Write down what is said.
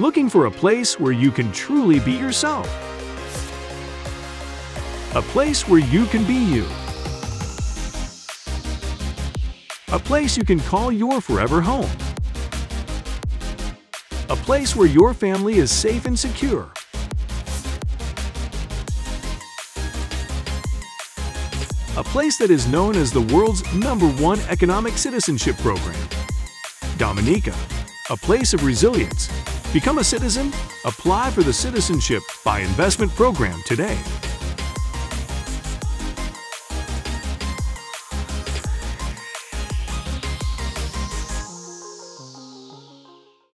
Looking for a place where you can truly be yourself. A place where you can be you. A place you can call your forever home. A place where your family is safe and secure. A place that is known as the world's number one economic citizenship program. Dominica, a place of resilience. Become a citizen, apply for the Citizenship by Investment program today.